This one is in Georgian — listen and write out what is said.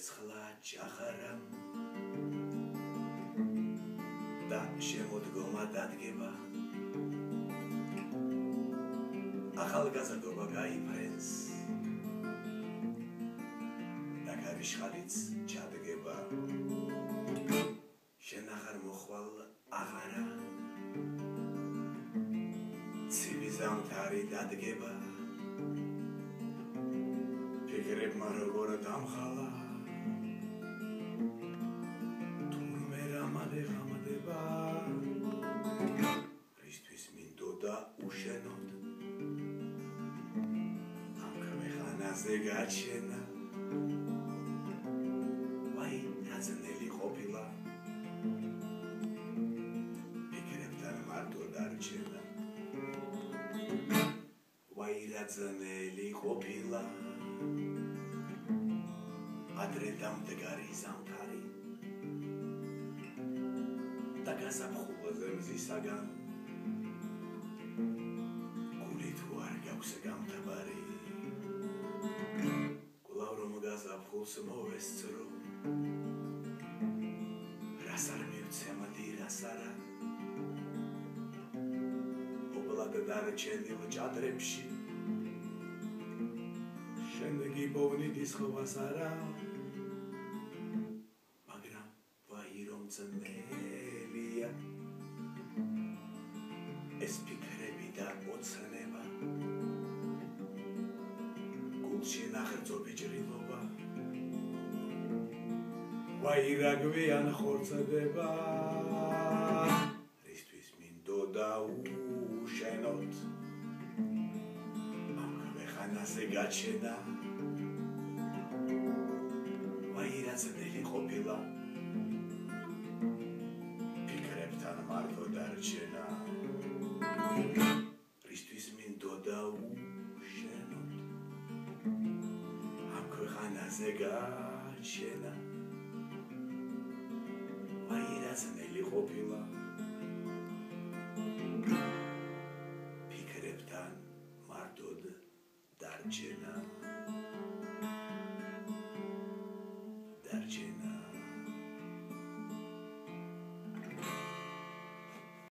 ვერცხლა ჯახარა და შემოდგომა დადგება. ახალგაზრდობა გაიფრენს და კარიშხალიც ჩადგება. შენ აღარ მოხვალ აღარა ცივი ზამთარი დადგება. ფიქრებმა როგორ დამხალა უშენოდ ამ ქვეყანაზე გაჩენა. ვაი რაზნელი ყოფილა. ფიქრებთან მარტო დარჩენა. ვაი რაზნელი ყოფილა. ადრე დამდგარი ზამთარი. და გასაფხულზე მზისაგან გასაფხულს მოვესწრო რას არ მივცემდი რას არა? ობლად დარჩენილ ჭადრებში შემდეგი პოვნიდის ხვას არა. მაგრამ ვაი რომ ძნელია. ეს ფიქრები და ოცნება. გულში ნახერძო ბიჭრილობა ვაი რა გვიან ხორცდება. რისთვის მინდოდა უშენოთ? ამ ქვეყანაზე გაჩენა. ვაი რა ძნელი ყოფილა. ფიქრებთან მარტო დარჩენა. რისთვის მინდოდა უშენოთ? ამ ქვეყანაზე გაჩენა ძნელი ყოფილა. ფიქრებთან მარტოდ დარჩენა